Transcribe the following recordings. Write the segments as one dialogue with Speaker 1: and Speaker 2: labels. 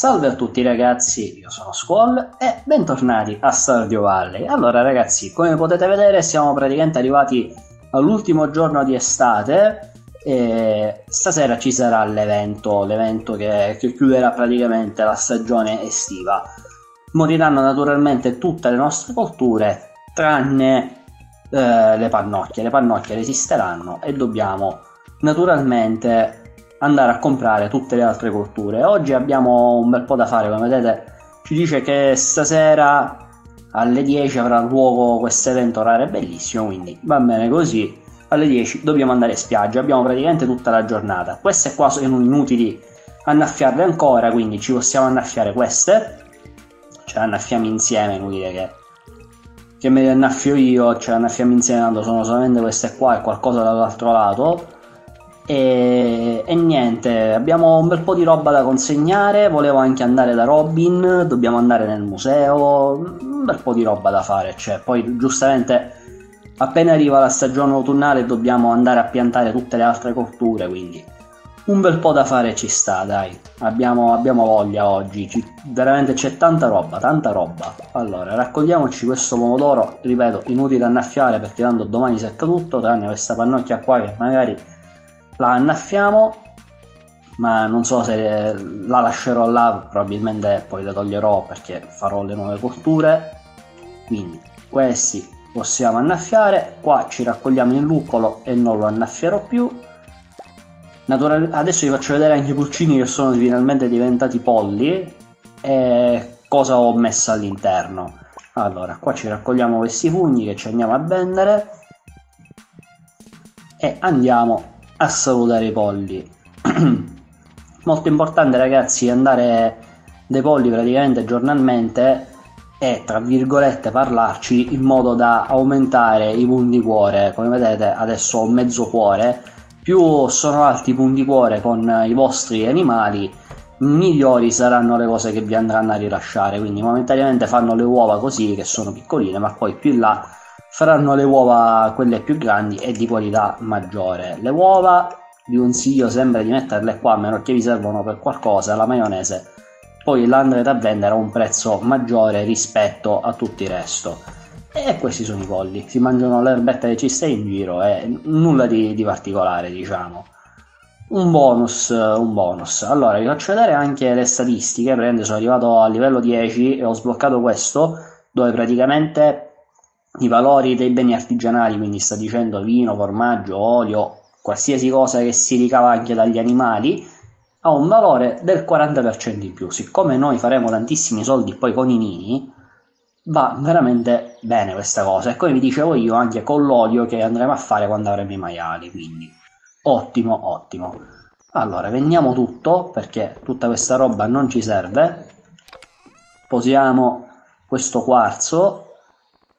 Speaker 1: Salve a tutti ragazzi, io sono Squall e bentornati a Stardew Valley. Allora ragazzi, come potete vedere siamo praticamente arrivati all'ultimo giorno di estate e stasera ci sarà l'evento, l'evento che, che chiuderà praticamente la stagione estiva. Moriranno naturalmente tutte le nostre colture tranne eh, le pannocchie. Le pannocchie resisteranno e dobbiamo naturalmente andare a comprare tutte le altre culture. Oggi abbiamo un bel po' da fare, come vedete ci dice che stasera alle 10 avrà luogo questo evento raro e bellissimo, quindi va bene così. Alle 10 dobbiamo andare in spiaggia, abbiamo praticamente tutta la giornata. Queste qua sono inutili annaffiarle ancora, quindi ci possiamo annaffiare queste. Cioè annaffiamo insieme, inutile che che me le annaffio io, cioè annaffiamo insieme, tanto sono solamente queste qua e qualcosa dall'altro lato e, e, niente, abbiamo un bel po' di roba da consegnare. Volevo anche andare da Robin. Dobbiamo andare nel museo. Un bel po' di roba da fare. Cioè, poi giustamente appena arriva la stagione autunnale dobbiamo andare a piantare tutte le altre colture. Quindi un bel po' da fare ci sta, dai. Abbiamo, abbiamo voglia oggi. Ci, veramente c'è tanta roba, tanta roba. Allora, raccogliamoci questo pomodoro. Ripeto, inutile annaffiare perché tanto domani secca tutto. Tranne questa pannocchia qua che magari la annaffiamo ma non so se la lascerò là probabilmente poi la toglierò perché farò le nuove cotture quindi questi possiamo annaffiare. Qua ci raccogliamo il luccolo e non lo annaffierò più. Natural... adesso vi faccio vedere anche i pulcini che sono finalmente diventati polli e cosa ho messo all'interno. Allora qua ci raccogliamo questi funghi che ci andiamo a vendere e andiamo a salutare i polli. Molto importante ragazzi andare dai polli praticamente giornalmente e tra virgolette parlarci in modo da aumentare i punti cuore. Come vedete adesso ho mezzo cuore. Più sono alti i punti cuore con i vostri animali, migliori saranno le cose che vi andranno a rilasciare. Quindi momentaneamente fanno le uova così che sono piccoline, ma poi più in là faranno le uova quelle più grandi e di qualità maggiore. Le uova vi consiglio sempre di metterle qua a meno che vi servono per qualcosa, la maionese poi la andrete a vendere a un prezzo maggiore rispetto a tutto il resto. E questi sono i polli, si mangiano l'erbetta che ci sta in giro e nulla di, di particolare diciamo. Un bonus, un bonus. Allora vi faccio vedere anche le statistiche, prende sono arrivato a livello 10 e ho sbloccato questo dove praticamente i valori dei beni artigianali, quindi sta dicendo vino, formaggio, olio, qualsiasi cosa che si ricava anche dagli animali, ha un valore del 40% in più. Siccome noi faremo tantissimi soldi poi con i mini, va veramente bene questa cosa. E come vi dicevo io, anche con l'olio che andremo a fare quando avremo i maiali, quindi ottimo, ottimo. Allora, vendiamo tutto perché tutta questa roba non ci serve. Posiamo questo quarzo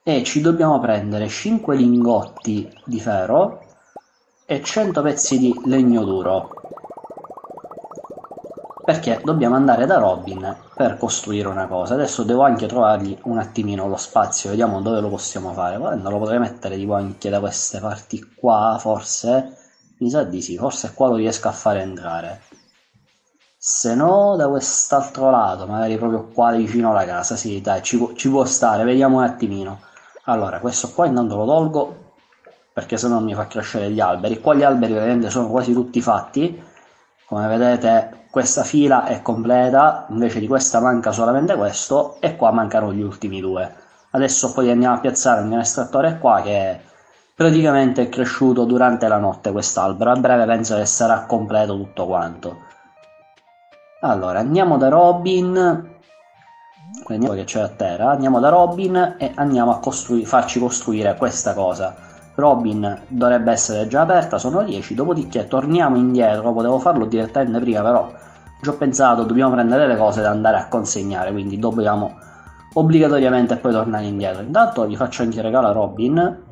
Speaker 1: e ci dobbiamo prendere 5 lingotti di ferro e 100 pezzi di legno duro. Perché dobbiamo andare da Robin per costruire una cosa. Adesso devo anche trovargli un attimino lo spazio vediamo dove lo possiamo fare. Volendo lo potrei mettere tipo anche da queste parti qua forse? Mi sa di sì forse qua lo riesco a fare entrare. Se no da quest'altro lato magari proprio qua vicino alla casa. Sì dai ci, ci può stare vediamo un attimino allora questo qua intanto lo tolgo perché se no mi fa crescere gli alberi. Qua gli alberi ovviamente sono quasi tutti fatti. Come vedete questa fila è completa invece di questa manca solamente questo e qua mancano gli ultimi due. Adesso poi andiamo a piazzare il mio estrattore qua che praticamente è cresciuto durante la notte quest'albero. A breve penso che sarà completo tutto quanto. Allora andiamo da Robin prendiamo che c'è a terra, andiamo da Robin e andiamo a costrui- farci costruire questa cosa. Robin dovrebbe essere già aperta, sono 10, dopodiché torniamo indietro, potevo farlo direttamente prima, però ci ho pensato, dobbiamo prendere le cose da andare a consegnare, quindi dobbiamo obbligatoriamente poi tornare indietro. Intanto vi faccio anche regalo a Robin,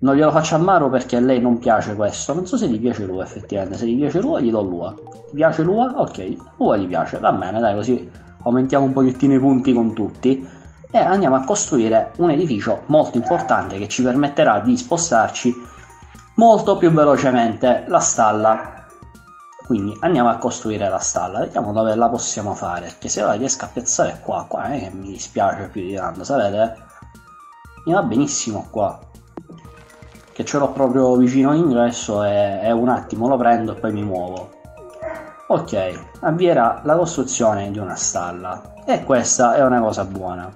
Speaker 1: non glielo faccio a Maru perché a lei non piace questo, non so se gli piace lui effettivamente, se gli piace lui gli do Lua. Ti piace Lua? Ok, Lua gli piace, va bene, dai, così aumentiamo un pochettino i punti con tutti e andiamo a costruire un edificio molto importante che ci permetterà di spostarci molto più velocemente la stalla. Quindi andiamo a costruire la stalla vediamo dove la possiamo fare perché se la riesco a piazzare qua qua che mi dispiace più di tanto sapete? Mi va benissimo qua. Che ce l'ho proprio vicino all'ingresso e, e un attimo lo prendo e poi mi muovo ok avvierà la costruzione di una stalla. E questa è una cosa buona.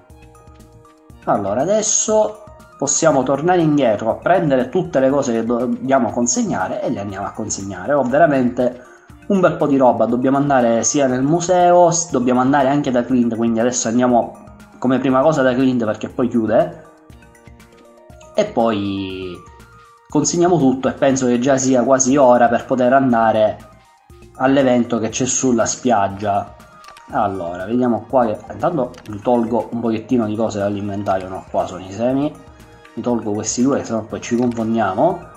Speaker 1: Allora adesso possiamo tornare indietro a prendere tutte le cose che dobbiamo consegnare e le andiamo a consegnare. Ho veramente un bel po' di roba. Dobbiamo andare sia nel museo dobbiamo andare anche da Clint quindi adesso andiamo come prima cosa da Clint perché poi chiude. E poi consegniamo tutto e penso che già sia quasi ora per poter andare all'evento che c'è sulla spiaggia. Allora vediamo qua che intanto mi tolgo un pochettino di cose dall'inventario no qua sono i semi. Mi tolgo questi due se no poi ci confondiamo.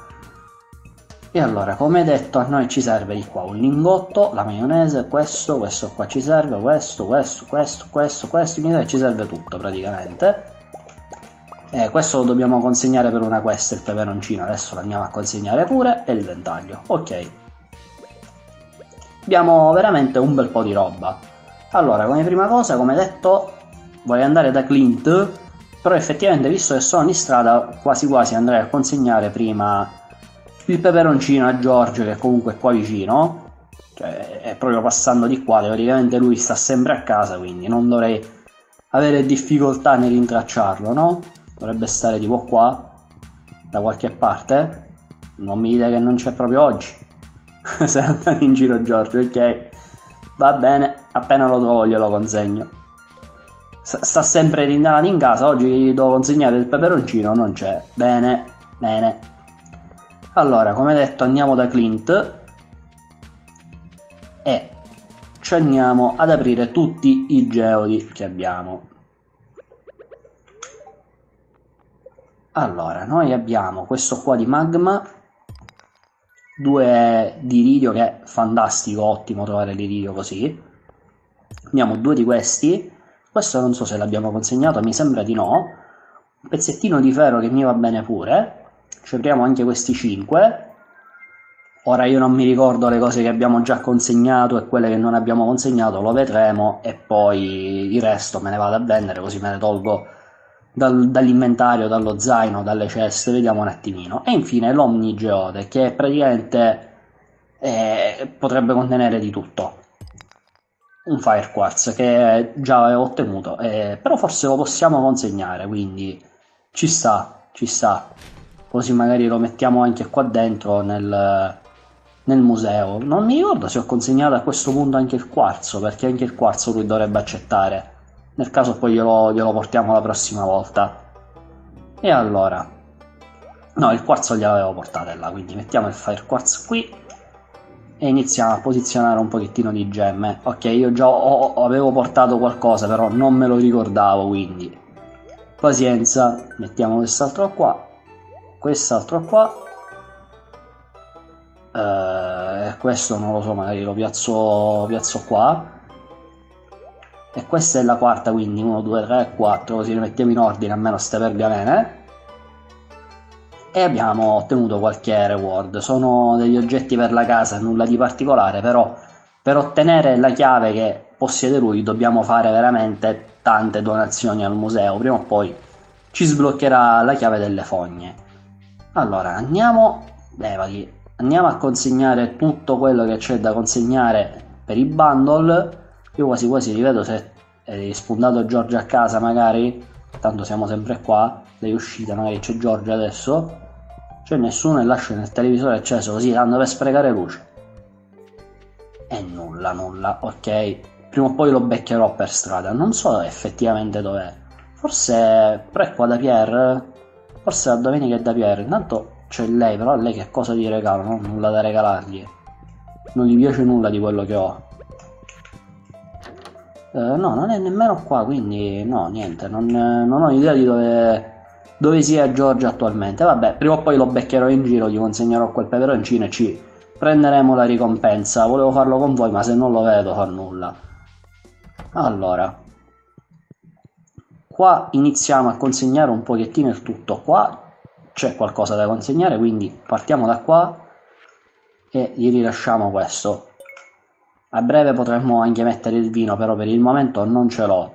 Speaker 1: E allora come detto a noi ci serve di qua un lingotto la maionese questo questo qua ci serve questo questo questo questo questo ci serve tutto praticamente. Eh, questo lo dobbiamo consegnare per una quest il peperoncino adesso lo andiamo a consegnare pure e il ventaglio ok abbiamo veramente un bel po' di roba. Allora come prima cosa come detto voglio andare da Clint però effettivamente visto che sono in strada quasi quasi andrei a consegnare prima il peperoncino a Giorgio che comunque è qua vicino. Cioè è proprio passando di qua teoricamente lui sta sempre a casa quindi non dovrei avere difficoltà nel rintracciarlo no? dovrebbe stare tipo qua da qualche parte. Non mi dite che non c'è proprio oggi se andate in giro Giorgio ok. Va bene appena lo trovo glielo consegno. Sta sempre rindato in casa oggi gli devo consegnare il peperoncino non c'è. Bene bene. Allora come detto andiamo da Clint. E ci andiamo ad aprire tutti i geodi che abbiamo. Allora, noi abbiamo questo qua di magma, due di iridio che è fantastico, ottimo trovare l'iridio così. Abbiamo due di questi, questo non so se l'abbiamo consegnato, mi sembra di no. Un pezzettino di ferro che mi va bene pure. Ci apriamo anche questi 5. Ora io non mi ricordo le cose che abbiamo già consegnato e quelle che non abbiamo consegnato, lo vedremo e poi il resto me ne vado a vendere così me ne tolgo dal, dall'inventario, dallo zaino, dalle ceste, vediamo un attimino. E infine l'Omnigeode, che praticamente eh, potrebbe contenere di tutto. Un Fire Quartz che già avevo ottenuto, eh, però forse lo possiamo consegnare, quindi ci sta, ci sta. Così magari lo mettiamo anche qua dentro nel, nel museo. Non mi ricordo se ho consegnato a questo punto anche il quarzo, perché anche il quarzo lui dovrebbe accettare nel caso poi glielo, glielo portiamo la prossima volta. E allora? No il quarzo gliel'avevo portato là quindi mettiamo il fire quartz qui e iniziamo a posizionare un pochettino di gemme. Ok io già ho, ho, avevo portato qualcosa però non me lo ricordavo quindi pazienza mettiamo quest'altro qua quest'altro qua. Eh, questo non lo so magari lo piazzo, piazzo qua e questa è la quarta quindi 1, 2, 3, 4 così le mettiamo in ordine almeno ste pergamene e abbiamo ottenuto qualche reward. Sono degli oggetti per la casa nulla di particolare però per ottenere la chiave che possiede lui dobbiamo fare veramente tante donazioni al museo. Prima o poi ci sbloccherà la chiave delle fogne. Allora andiamo levati. Andiamo a consegnare tutto quello che c'è da consegnare per i bundle io quasi quasi rivedo se è spuntato Giorgia a casa magari, tanto siamo sempre qua, lei è uscita, magari c'è Giorgia adesso, c'è nessuno e lascia nel televisore acceso così, tanto per sprecare luce. E nulla, nulla, ok. Prima o poi lo beccherò per strada, non so effettivamente dov'è. Forse però è qua da Pierre, forse la domenica è da Pierre, intanto c'è lei, però a lei che cosa di regalo, no? nulla da regalargli. Non gli piace nulla di quello che ho. Eh, no, non è nemmeno qua, quindi no, niente, non, non ho idea di dove, dove sia Giorgio attualmente. Vabbè, prima o poi lo beccherò in giro, gli consegnerò quel peperoncino e ci prenderemo la ricompensa. Volevo farlo con voi, ma se non lo vedo fa nulla. Allora, qua iniziamo a consegnare un pochettino il tutto. Qua c'è qualcosa da consegnare, quindi partiamo da qua e gli rilasciamo questo. A breve potremmo anche mettere il vino, però per il momento non ce l'ho.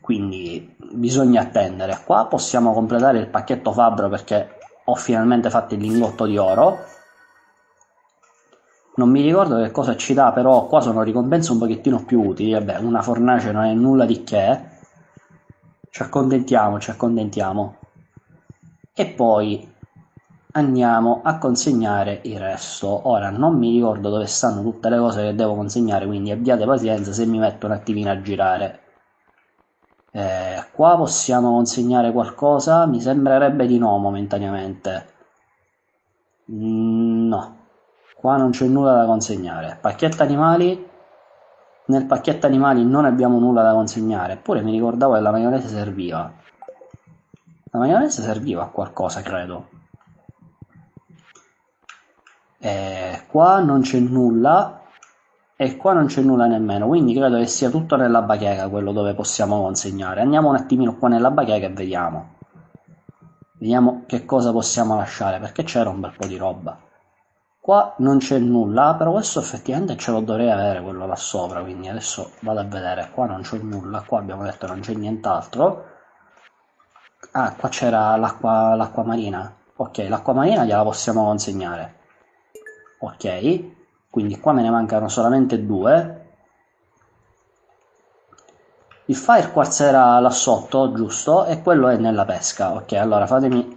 Speaker 1: Quindi bisogna attendere. Qua possiamo completare il pacchetto fabbro perché ho finalmente fatto il lingotto di oro. Non mi ricordo che cosa ci dà, però qua sono ricompense un pochettino più utili. Vabbè, una fornace non è nulla di che. Ci accontentiamo, ci accontentiamo. E poi andiamo a consegnare il resto. Ora non mi ricordo dove stanno tutte le cose che devo consegnare, quindi abbiate pazienza se mi metto un attimino a girare. Eh, qua possiamo consegnare qualcosa? Mi sembrerebbe di no momentaneamente. Mm, no, qua non c'è nulla da consegnare. Pacchetto animali. Nel pacchetto animali non abbiamo nulla da consegnare, eppure mi ricordavo che la maionese serviva. La maionese serviva a qualcosa, credo. Eh, qua non c'è nulla e qua non c'è nulla nemmeno, quindi credo che sia tutto nella bacheca quello dove possiamo consegnare. Andiamo un attimino qua nella bacheca e vediamo. Vediamo che cosa possiamo lasciare, perché c'era un bel po' di roba. Qua non c'è nulla, però questo effettivamente ce lo dovrei avere quello là sopra, quindi adesso vado a vedere. Qua non c'è nulla, qua abbiamo detto non c'è nient'altro. Ah, qua c'era l'acqua marina. Ok, l'acqua marina gliela possiamo consegnare ok quindi qua me ne mancano solamente due. Il fire quartz era là sotto giusto e quello è nella pesca. Ok allora fatemi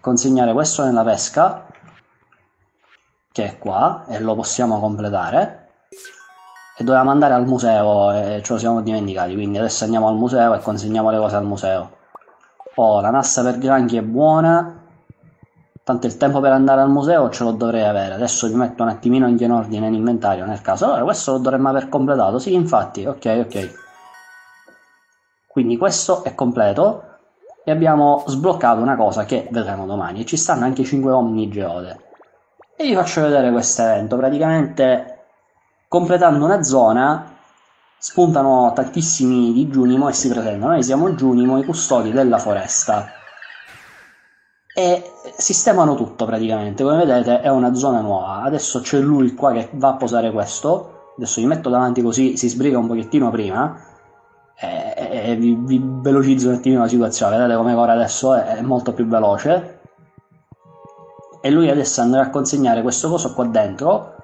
Speaker 1: consegnare questo nella pesca che è qua e lo possiamo completare. E dovevamo andare al museo e ce lo siamo dimenticati quindi adesso andiamo al museo e consegniamo le cose al museo. Oh la nassa per granchi è buona Tanto il tempo per andare al museo ce lo dovrei avere. Adesso vi metto un attimino anche in ordine in inventario nel caso. Allora, questo lo dovremmo aver completato. Sì, infatti, ok, ok. Quindi questo è completo e abbiamo sbloccato una cosa che vedremo domani. Ci stanno anche 5 omni geode. E vi faccio vedere questo evento. Praticamente, completando una zona, spuntano tantissimi di Giunimo e si presentano. Noi siamo Giunimo, i custodi della foresta e sistemano tutto praticamente. Come vedete è una zona nuova. Adesso c'è lui qua che va a posare questo. Adesso gli metto davanti così si sbriga un pochettino prima. E, e vi, vi, velocizzo un attimino la situazione. Vedete come ora adesso? È, è molto più veloce. E lui adesso andrà a consegnare questo coso qua dentro.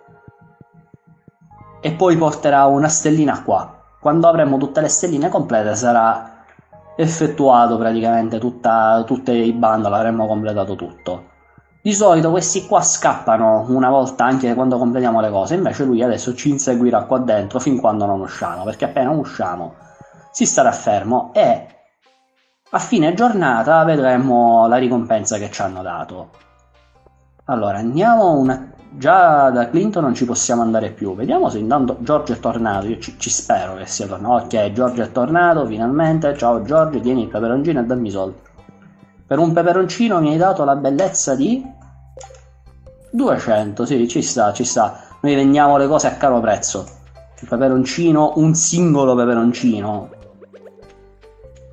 Speaker 1: E poi porterà una stellina qua. Quando avremo tutte le stelline complete sarà effettuato praticamente tutta, tutte i bundle, avremmo completato tutto. Di solito questi qua scappano una volta anche quando completiamo le cose, invece lui adesso ci inseguirà qua dentro fin quando non usciamo, perché appena usciamo si starà fermo e a fine giornata vedremo la ricompensa che ci hanno dato. Allora andiamo un già da Clinton non ci possiamo andare più. Vediamo se intanto Giorgio è tornato. Io ci, ci spero che sia tornato. Ok, Giorgio è tornato finalmente. Ciao Giorgio, tieni il peperoncino e dammi i soldi. Per un peperoncino mi hai dato la bellezza di 200. Sì, ci sta, ci sta. Noi vendiamo le cose a caro prezzo. Il peperoncino, un singolo peperoncino.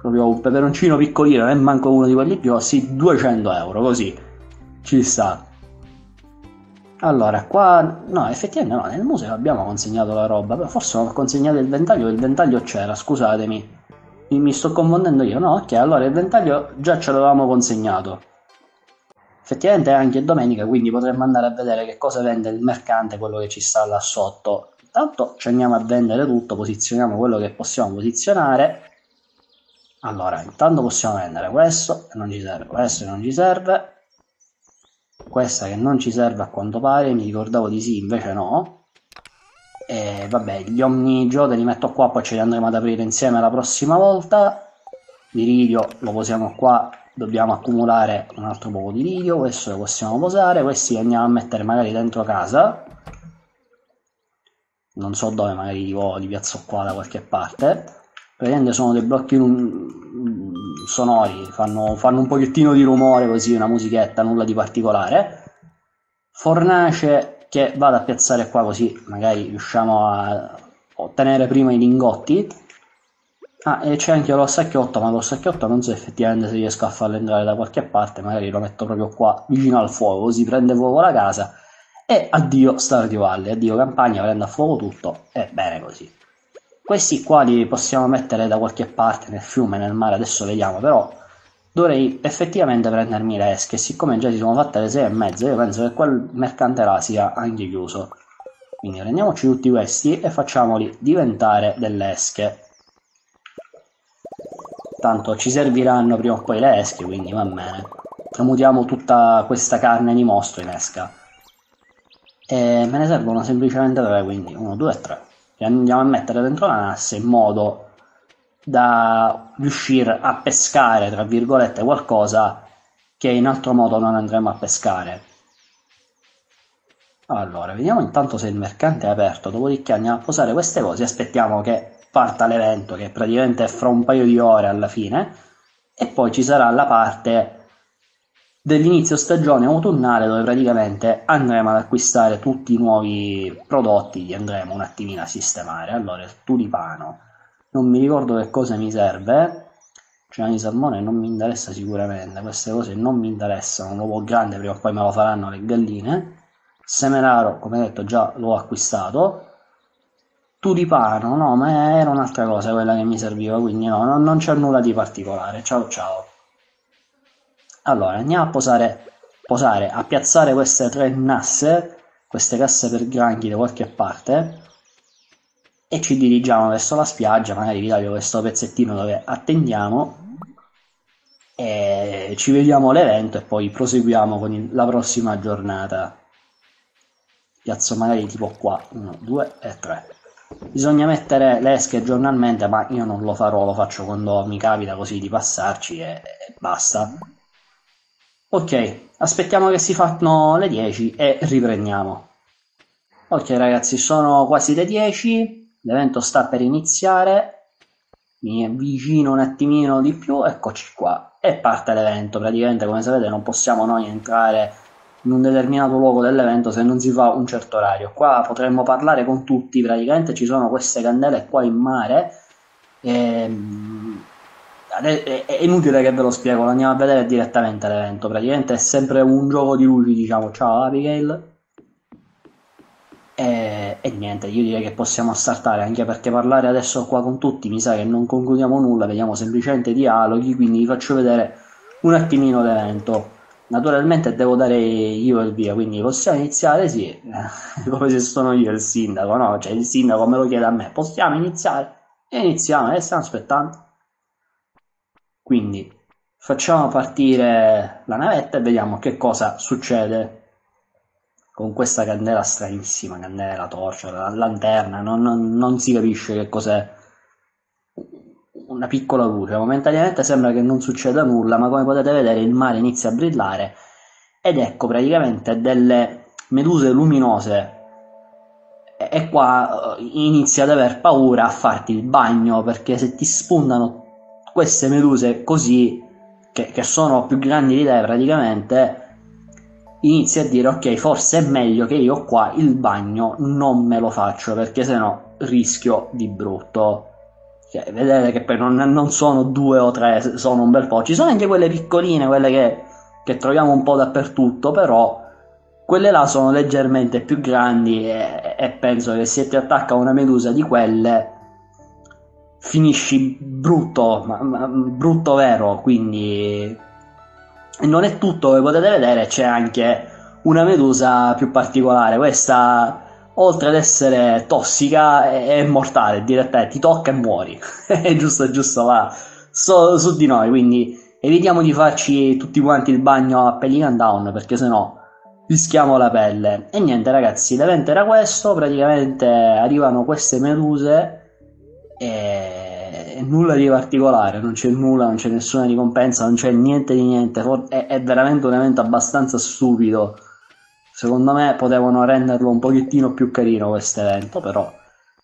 Speaker 1: Proprio un peperoncino piccolino, non è manco uno di quelli grossi. 200 euro, così. Ci sta. Allora, qua... No, effettivamente no, nel museo abbiamo consegnato la roba, però forse non ho consegnato il ventaglio, il ventaglio c'era, scusatemi. Mi, mi sto confondendo io, no? Ok, allora il ventaglio già ce l'avevamo consegnato. Effettivamente è anche domenica, quindi potremmo andare a vedere che cosa vende il mercante, quello che ci sta là sotto. Intanto ci andiamo a vendere tutto, posizioniamo quello che possiamo posizionare. Allora, intanto possiamo vendere questo, non ci serve, questo non ci serve questa che non ci serve a quanto pare, mi ricordavo di sì, invece no. E vabbè, gli Omni Geode li metto qua, poi ce li andremo ad aprire insieme la prossima volta. L'iridio lo posiamo qua, dobbiamo accumulare un altro poco di iridio, questo lo possiamo posare, questi li andiamo a mettere magari dentro casa. Non so dove, magari li, li piazzo qua da qualche parte. Praticamente sono dei blocchi sonori, fanno, fanno un pochettino di rumore così, una musichetta, nulla di particolare. Fornace che vado a piazzare qua così magari riusciamo a ottenere prima i lingotti. Ah, e c'è anche lo sacchiotto, ma lo sacchiotto non so effettivamente se riesco a farlo entrare da qualche parte, magari lo metto proprio qua vicino al fuoco, così prende fuoco la casa E addio Stardew Valley, addio campagna, prendo a fuoco tutto, e bene così. Questi qua li possiamo mettere da qualche parte, nel fiume, nel mare, adesso vediamo, però dovrei effettivamente prendermi le esche, siccome già si sono fatte le 6 e mezza, io penso che quel mercante là sia anche chiuso. Quindi prendiamoci tutti questi e facciamoli diventare delle esche. Tanto ci serviranno prima o poi le esche, quindi va bene. Tramutiamo tutta questa carne di mostro in esca. E me ne servono semplicemente tre, quindi 1, 2 e 3. Li andiamo a mettere dentro la nasse in modo da riuscire a pescare, tra virgolette, qualcosa che in altro modo non andremo a pescare. Allora, vediamo intanto se il mercante è aperto, dopodiché andiamo a posare queste cose, aspettiamo che parta l'evento, che praticamente è fra un paio di ore alla fine, e poi ci sarà la parte dell'inizio stagione autunnale dove praticamente andremo ad acquistare tutti i nuovi prodotti, li andremo un attimino a sistemare. Allora, il tulipano, non mi ricordo che cosa mi serve, cena di salmone non mi interessa sicuramente, queste cose non mi interessano, un uovo grande prima o poi me lo faranno le galline Semeraro, come detto, già l'ho acquistato. Tulipano, no, ma era un'altra cosa quella che mi serviva, quindi no, non, non c'è nulla di particolare. Ciao ciao. Allora, andiamo a posare, posare, a piazzare queste tre nasse, queste casse per granchi da qualche parte e ci dirigiamo verso la spiaggia, magari vi taglio questo pezzettino dove attendiamo e ci vediamo l'evento e poi proseguiamo con il, la prossima giornata. Piazzo magari tipo qua 1 2 e 3 bisogna mettere le esche giornalmente ma io non lo farò lo faccio quando mi capita così di passarci e, e basta ok aspettiamo che si fanno le 10 e riprendiamo. Ok ragazzi sono quasi le 10 l'evento sta per iniziare. Mi avvicino un attimino di più eccoci qua. E parte l'evento. Praticamente come sapete non possiamo noi entrare in un determinato luogo dell'evento se non si fa un certo orario. Qua potremmo parlare con tutti, praticamente ci sono queste candele qua in mare. Ehm, è inutile che ve lo spiego, lo andiamo a vedere direttamente l'evento. Praticamente è sempre un gioco di luci, diciamo. Ciao Abigail. E, e, niente, io direi che possiamo startare anche perché parlare adesso qua con tutti mi sa che non concludiamo nulla, vediamo semplicemente dialoghi, quindi vi faccio vedere un attimino l'evento. Naturalmente devo dare io il via, quindi possiamo iniziare? Sì, come se sono io il sindaco, no? Cioè il sindaco me lo chiede a me, possiamo iniziare? E iniziamo, e stiamo aspettando. Quindi facciamo partire la navetta e vediamo che cosa succede con questa candela stranissima, candela, torcia, la lanterna, non, non, non si capisce che cos'è una piccola luce. Momentaneamente sembra che non succeda nulla, ma come potete vedere il mare inizia a brillare ed ecco praticamente delle meduse luminose e qua eh, inizia ad aver paura a farti il bagno perché se ti spuntano queste meduse così che, che sono più grandi di te praticamente inizi a dire ok forse è meglio che io qua il bagno non me lo faccio perché sennò rischio di brutto cioè, vedete che poi non, non, sono due o tre, sono un bel po'. Ci sono anche quelle piccoline, quelle che, che troviamo un po' dappertutto, però quelle là sono leggermente più grandi e, e penso che se ti attacca una medusa di quelle finisci brutto, ma, ma, brutto vero, quindi non è tutto, come potete vedere c'è anche una medusa più particolare, questa oltre ad essere tossica è, è mortale direttamente ti tocca e muori. È giusto giusto va so, su di noi quindi evitiamo di farci tutti quanti il bagno a Pelican Down perché sennò rischiamo la pelle. E niente ragazzi l'evento era questo praticamente arrivano queste meduse e nulla di particolare non c'è nulla non c'è nessuna ricompensa non c'è niente di niente è, è veramente un evento abbastanza stupido Secondo me potevano renderlo un pochettino più carino questo evento, però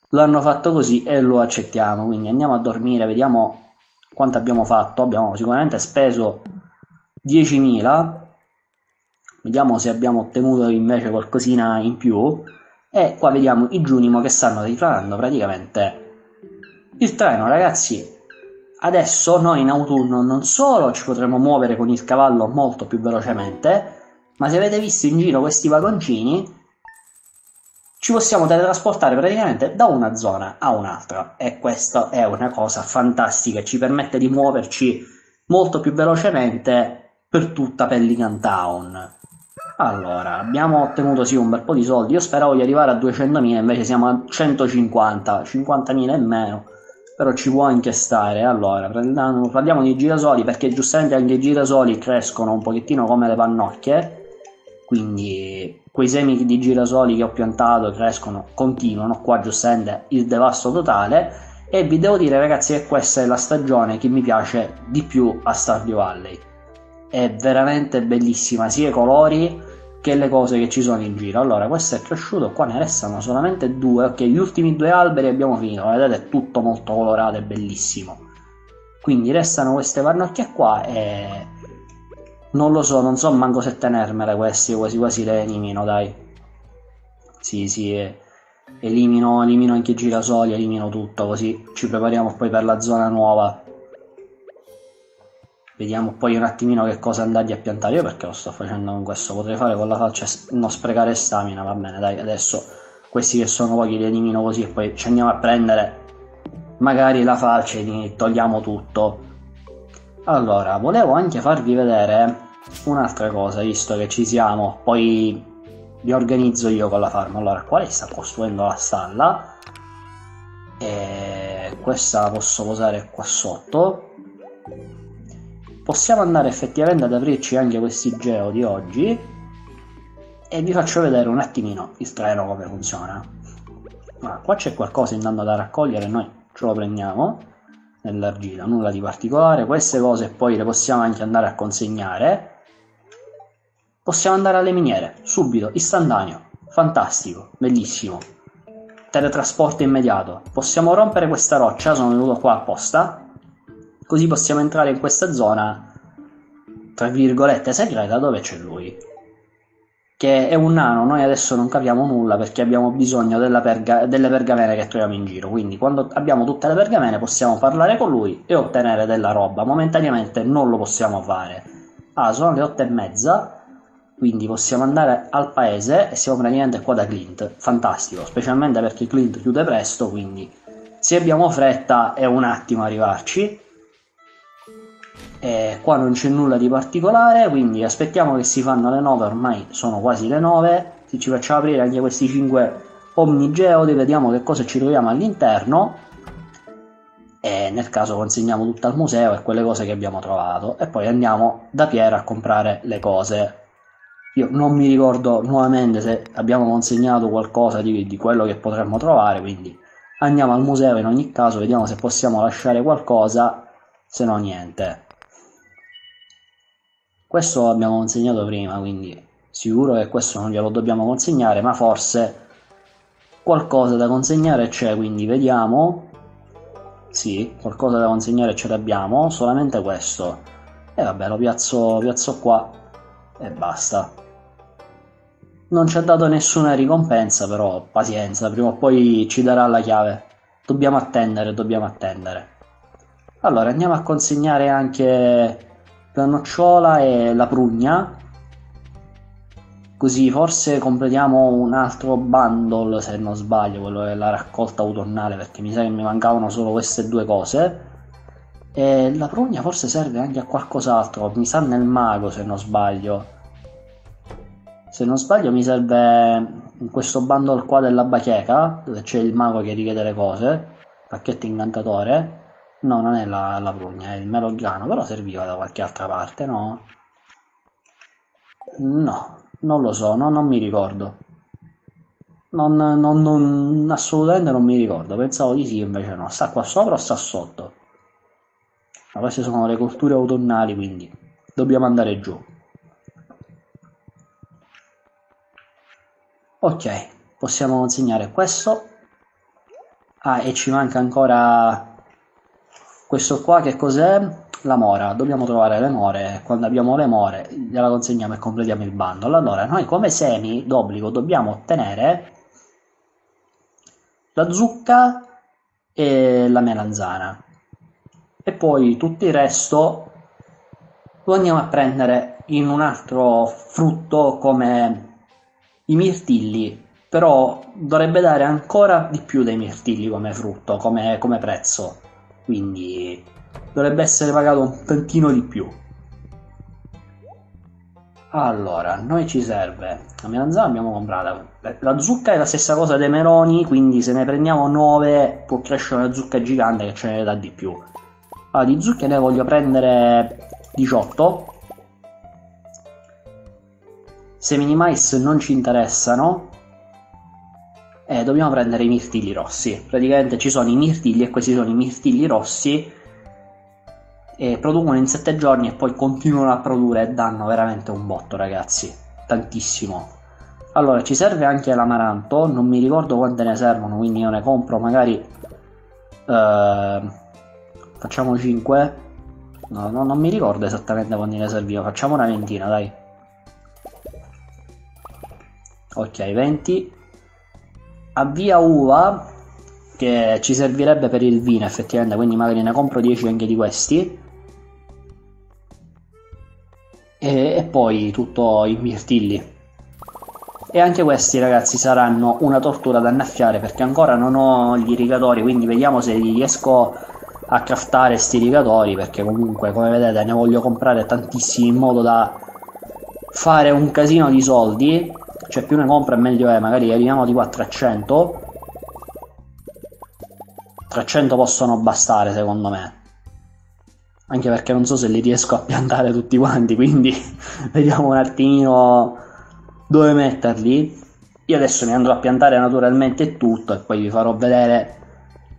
Speaker 1: l'hanno fatto così e lo accettiamo. Quindi andiamo a dormire, vediamo quanto abbiamo fatto. Abbiamo sicuramente speso 10.000. Vediamo se abbiamo ottenuto invece qualcosina in più. E qua vediamo i Giunimo che stanno riparando praticamente il treno, ragazzi. Adesso noi in autunno non solo ci potremo muovere con il cavallo molto più velocemente, ma se avete visto in giro questi vagoncini, ci possiamo teletrasportare praticamente da una zona a un'altra e questa è una cosa fantastica, ci permette di muoverci molto più velocemente per tutta Pelican Town. Allora, abbiamo ottenuto sì un bel po' di soldi, io speravo di arrivare a 200.000, invece siamo a 150, 50.000 e meno, però ci può anche stare. Allora, parliamo di girasoli perché giustamente anche i girasoli crescono un pochettino come le pannocchie, quindi quei semi di girasoli che ho piantato crescono, continuano, qua giustamente il devasto totale e vi devo dire ragazzi che questa è la stagione che mi piace di più a Stardew Valley è veramente bellissima sia i colori che le cose che ci sono in giro. Allora questo è cresciuto qua ne restano solamente due. Ok gli ultimi due alberi abbiamo finito. Vedete è tutto molto colorato e bellissimo. Quindi restano queste parnocchie qua e non lo so non so manco se tenermele queste quasi quasi le elimino dai. Sì sì elimino, elimino anche i girasoli elimino tutto così ci prepariamo poi per la zona nuova vediamo poi un attimino che cosa andargli a piantare. Io perché lo sto facendo con questo? Potrei fare con la falce non sprecare stamina va bene dai adesso questi che sono pochi li elimino così e poi ci andiamo a prendere. Magari la falce e togliamo tutto. Allora volevo anche farvi vedere un'altra cosa visto che ci siamo. Poi vi organizzo io con la farm. Allora qua sta costruendo la stalla? E questa la posso posare qua sotto possiamo andare effettivamente ad aprirci anche questi geo di oggi? E vi faccio vedere un attimino il treno come funziona. Allora, qua c'è qualcosa intanto da raccogliere noi ce lo prendiamo nell'argilla nulla di particolare. Queste cose poi le possiamo anche andare a consegnare. Possiamo andare alle miniere subito istantaneo fantastico bellissimo. Teletrasporto immediato. Possiamo rompere questa roccia sono venuto qua apposta Così possiamo entrare in questa zona, tra virgolette, segreta dove c'è lui. Che è un nano, noi adesso non capiamo nulla perché abbiamo bisogno perga- delle pergamene che troviamo in giro. Quindi quando abbiamo tutte le pergamene possiamo parlare con lui e ottenere della roba. Momentaneamente non lo possiamo fare. Ah, sono le otto e mezza quindi possiamo andare al paese e siamo praticamente qua da Clint fantastico specialmente perché Clint chiude presto quindi se abbiamo fretta è un attimo arrivarci e qua non c'è nulla di particolare, quindi aspettiamo che si fanno le 9, ormai sono quasi le 9. Se ci facciamo aprire anche questi 5 omnigeodi, vediamo che cosa ci troviamo all'interno. E nel caso consegniamo tutto al museo e quelle cose che abbiamo trovato. E poi andiamo da Piera a comprare le cose. Io non mi ricordo nuovamente se abbiamo consegnato qualcosa di, di quello che potremmo trovare, quindi andiamo al museo in ogni caso, vediamo se possiamo lasciare qualcosa, se no niente. Questo abbiamo consegnato prima, quindi sicuro che questo non glielo dobbiamo consegnare, ma forse qualcosa da consegnare c'è, quindi vediamo. Sì, qualcosa da consegnare ce l'abbiamo, solamente questo. E vabbè, lo piazzo, piazzo qua e basta. Non ci ha dato nessuna ricompensa, però pazienza, prima o poi ci darà la chiave. Dobbiamo attendere, dobbiamo attendere. Allora, andiamo a consegnare anche la nocciola e la prugna. Così forse completiamo un altro bundle se non sbaglio quello della raccolta autunnale perché mi sa che mi mancavano solo queste due cose. E la prugna forse serve anche a qualcos'altro mi sa nel mago se non sbaglio. Se non sbaglio mi serve questo bundle qua della bacheca dove c'è il mago che richiede le cose pacchetto incantatore No, non è la, la prugna, è il melograno, però serviva da qualche altra parte, no? No, non lo so, no, non mi ricordo. Non, non, non, assolutamente non mi ricordo, pensavo di sì, invece no. Sta qua sopra o sta sotto? Ma queste sono le culture autunnali, quindi dobbiamo andare giù. Ok, possiamo consegnare questo. Ah, e ci manca ancora questo qua che cos'è? La mora, dobbiamo trovare le more, quando abbiamo le more gliela consegniamo e completiamo il bundle. Allora, noi come semi d'obbligo dobbiamo ottenere la zucca e la melanzana. E poi tutto il resto lo andiamo a prendere in un altro frutto come i mirtilli però dovrebbe dare ancora di più dei mirtilli come frutto, come, come prezzo, quindi dovrebbe essere pagato un tantino di più. Allora, noi ci serve la melanzana abbiamo comprata. La zucca è la stessa cosa dei meloni, quindi se ne prendiamo 9 può crescere una zucca gigante che ce ne dà di più. Allora, di zucche ne voglio prendere 18. Semini mais non ci interessano. E dobbiamo prendere i mirtilli rossi. Praticamente ci sono i mirtilli e questi sono i mirtilli rossi e producono in 7 giorni e poi continuano a produrre e danno veramente un botto ragazzi. Tantissimo. Allora ci serve anche l'amaranto? Non mi ricordo quante ne servono quindi io ne compro magari eh, facciamo 5 no, no, non mi ricordo esattamente quanti ne serviva. Facciamo una ventina dai. Ok 20 avvia uva che ci servirebbe per il vino effettivamente quindi magari ne compro 10 anche di questi e, e poi tutto i mirtilli. E anche questi ragazzi saranno una tortura da annaffiare perché ancora non ho gli irrigatori, quindi vediamo se riesco a craftare questi irrigatori perché comunque come vedete ne voglio comprare tantissimi in modo da fare un casino di soldi cioè più ne compro e meglio è. Magari arriviamo tipo a 300 300 possono bastare secondo me. Anche perché non so se li riesco a piantare tutti quanti, quindi vediamo un attimino dove metterli. Io adesso mi andrò a piantare naturalmente tutto e poi vi farò vedere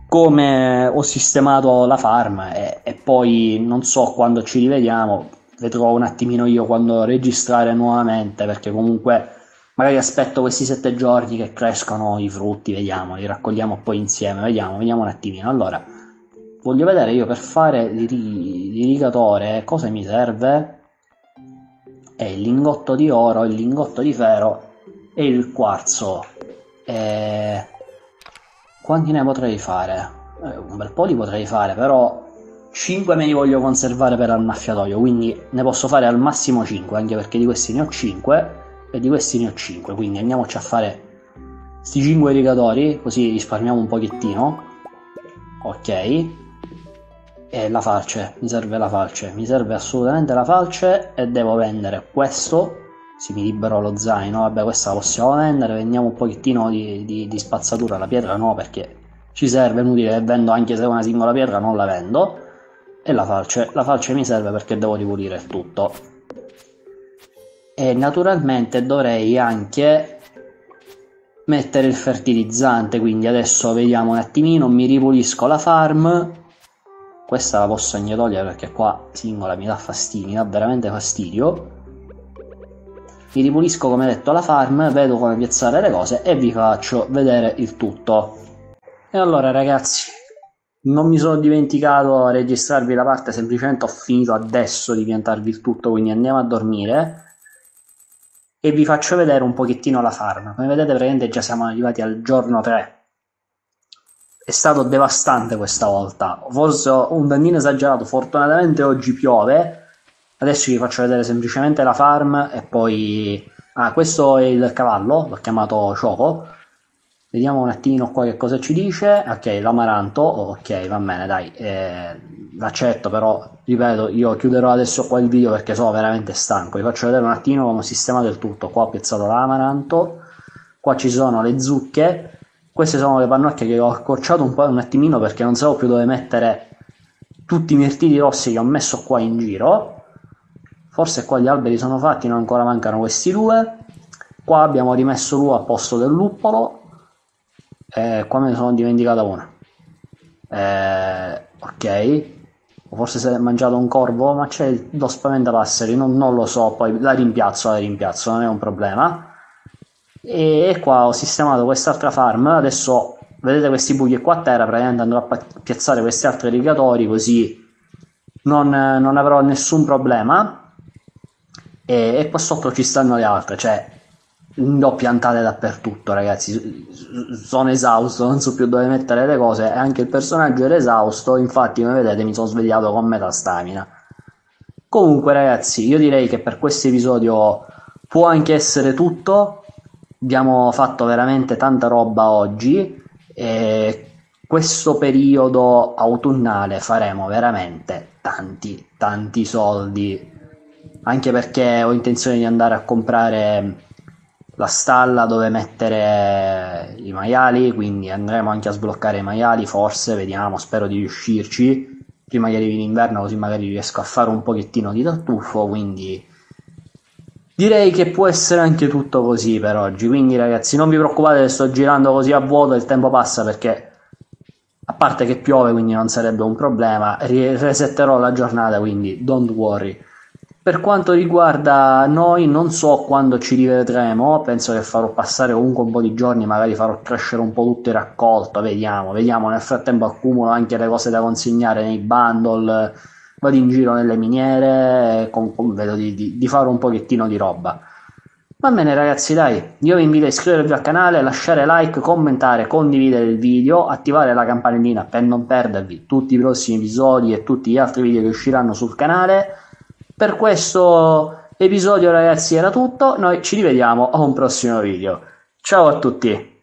Speaker 1: come ho sistemato la farm e, e poi non so quando ci rivediamo, vedrò un attimino io quando registrare nuovamente perché comunque magari aspetto questi sette giorni che crescono i frutti, vediamo, li raccogliamo poi insieme, vediamo, vediamo un attimino. Allora, voglio vedere io per fare l'irrigatore cosa mi serve è il lingotto di oro, il lingotto di ferro e il quarzo e... quanti ne potrei fare? Eh, un bel po' li potrei fare però 5 me li voglio conservare per annaffiatoio quindi ne posso fare al massimo 5 anche perché di questi ne ho 5 e di questi ne ho 5 quindi andiamoci a fare questi 5 irrigatori così risparmiamo un pochettino. Ok. E la falce, mi serve la falce, mi serve assolutamente la falce e devo vendere questo, se mi libero lo zaino, vabbè questa la possiamo vendere, vendiamo un pochettino di, di, di spazzatura, la pietra no perché ci serve, inutile che vendo anche se è una singola pietra non la vendo, e la falce, la falce mi serve perché devo ripulire tutto. E naturalmente dovrei anche mettere il fertilizzante, quindi adesso vediamo un attimino, mi ripulisco la farm questa la posso anche togliere perché qua singola mi dà fastidio, mi dà veramente fastidio. Mi ripulisco come detto la farm, vedo come piazzare le cose e vi faccio vedere il tutto. E allora ragazzi, non mi sono dimenticato a registrarvi la parte, semplicemente ho finito adesso di piantarvi il tutto, quindi andiamo a dormire e vi faccio vedere un pochettino la farm. Come vedete praticamente già siamo arrivati al giorno 3 è stato devastante questa volta. Forse un tantino esagerato. Fortunatamente oggi piove. Adesso vi faccio vedere semplicemente la farm e poi. Ah, questo è il cavallo, l'ho chiamato Choco. Vediamo un attimino qua che cosa ci dice. Ok, l'amaranto. Ok, va bene, dai. Eh, l'accetto, però, ripeto, io chiuderò adesso qua il video perché sono veramente stanco. Vi faccio vedere un attimino come ho sistemato il tutto. Qua ho piazzato l'amaranto. Qua ci sono le zucche queste sono le pannocchie che ho accorciato un po' un attimino perché non sapevo più dove mettere tutti i mirtilli rossi che ho messo qua in giro. Forse qua gli alberi sono fatti, non ancora mancano questi due. Qua abbiamo rimesso l'uva a posto del luppolo. E qua me ne sono dimenticato una. Eh, ok. Forse si è mangiato un corvo, ma c'è lo spaventapasseri, non, non lo so, poi la rimpiazzo, la rimpiazzo, non è un problema e qua ho sistemato quest'altra farm adesso vedete questi buchi qua a terra praticamente andrò a piazzare questi altri irrigatori così non, non avrò nessun problema e, e, qua sotto ci stanno le altre cioè ho piantate dappertutto ragazzi. Sono esausto non so più dove mettere le cose. E anche il personaggio era esausto infatti come vedete mi sono svegliato con metà stamina. Comunque ragazzi io direi che per questo episodio può anche essere tutto. Abbiamo fatto veramente tanta roba oggi e questo periodo autunnale faremo veramente tanti, tanti soldi. Anche perché ho intenzione di andare a comprare la stalla dove mettere i maiali, quindi andremo anche a sbloccare i maiali, forse, vediamo, spero di riuscirci. Prima che arrivi l'inverno così magari riesco a fare un pochettino di tartufo, quindi direi che può essere anche tutto così per oggi, quindi ragazzi non vi preoccupate se sto girando così a vuoto, il tempo passa perché a parte che piove quindi non sarebbe un problema, resetterò la giornata quindi don't worry. Per quanto riguarda noi, non so quando ci rivedremo, penso che farò passare comunque un po' di giorni, magari farò crescere un po' tutto il raccolto, vediamo, vediamo, nel frattempo accumulo anche le cose da consegnare nei bundle, vado in giro nelle miniere, con, con, vedo di, di, di fare un pochettino di roba. Va bene ragazzi, dai, io vi invito a iscrivervi al canale, lasciare like, commentare, condividere il video, attivare la campanellina per non perdervi tutti i prossimi episodi e tutti gli altri video che usciranno sul canale. Per questo episodio ragazzi era tutto, noi ci rivediamo a un prossimo video. Ciao a tutti!